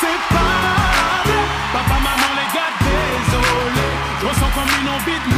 séparés. Papa, maman, les gars, désolé. Je ressens comme une envie de